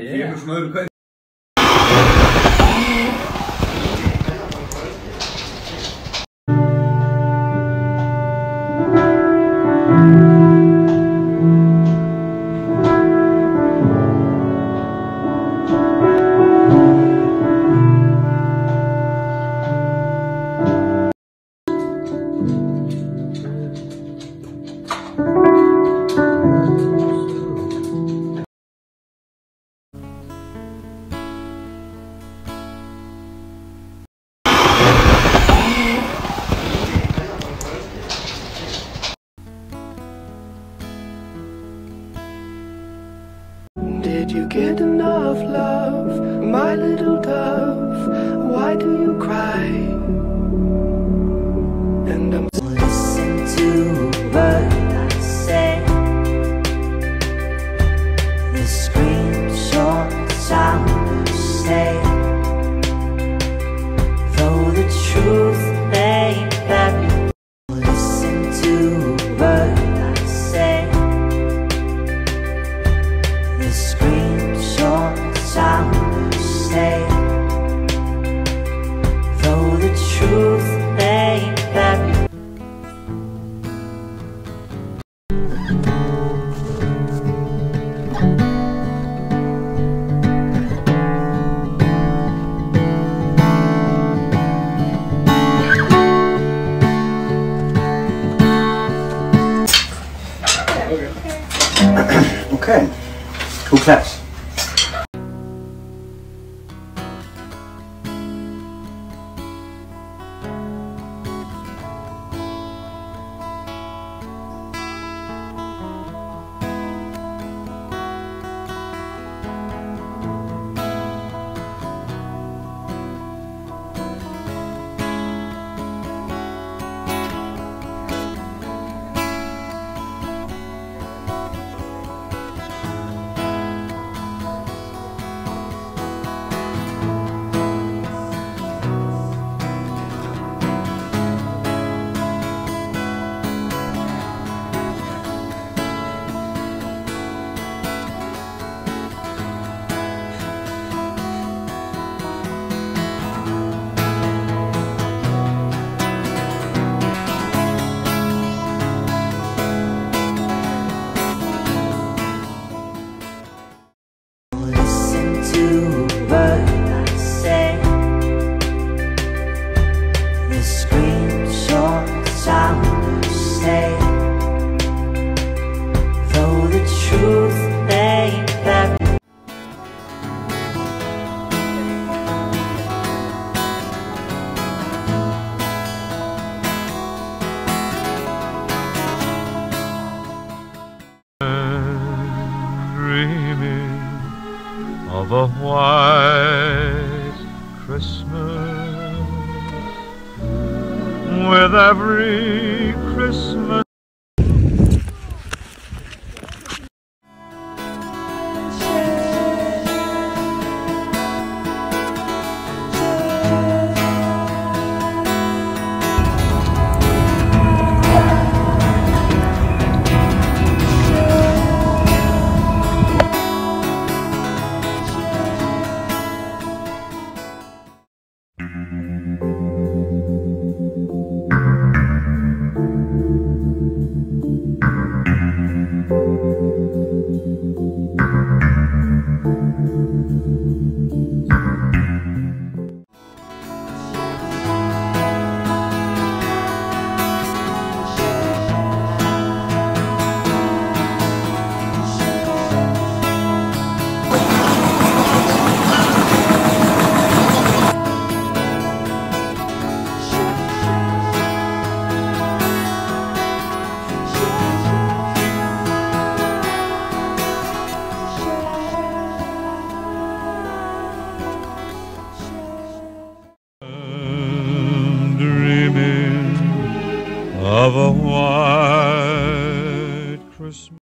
Jeigu žmogui, kad Why do you cry? And I'm Listen to what I say. The scream short sound stay. Though the truth may vary. Listen to what I say. The scream Okay. Who claps? Dreaming of a white Christmas with every Christmas. Dreaming a white Christmas.